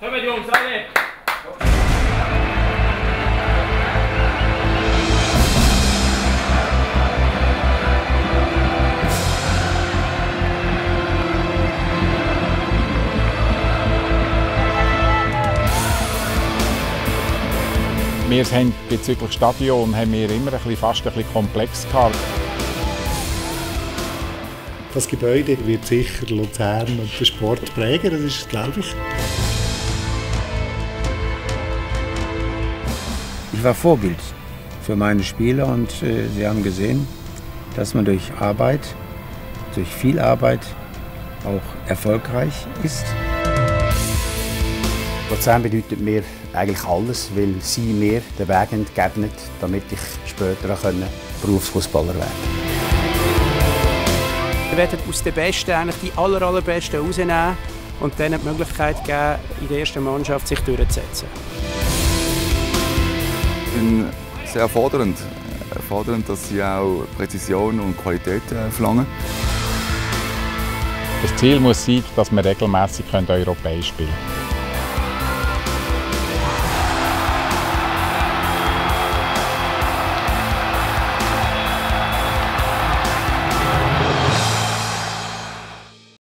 Kommt Jungs, alle! Wir haben bezüglich Stadion haben wir immer ein bisschen, fast ein bisschen komplex gehabt. Das Gebäude wird sicher Luzern und den Sport prägen, das ist glaube ich. Ich war Vorbild für meine Spieler und äh, sie haben gesehen, dass man durch Arbeit, durch viel Arbeit auch erfolgreich ist. Luzern bedeutet mir eigentlich alles, weil sie mir den Weg entgegnet, damit ich später auch Berufsfußballer werden Wir werden aus den Besten eigentlich die aller, allerbesten rausnehmen und denen die Möglichkeit geben, in der ersten Mannschaft sich durchzusetzen. Sehr fordernd, fordernd, dass sie auch Präzision und Qualität verlangen. Das Ziel muss sein, dass wir regelmäßig europäisch spielen können.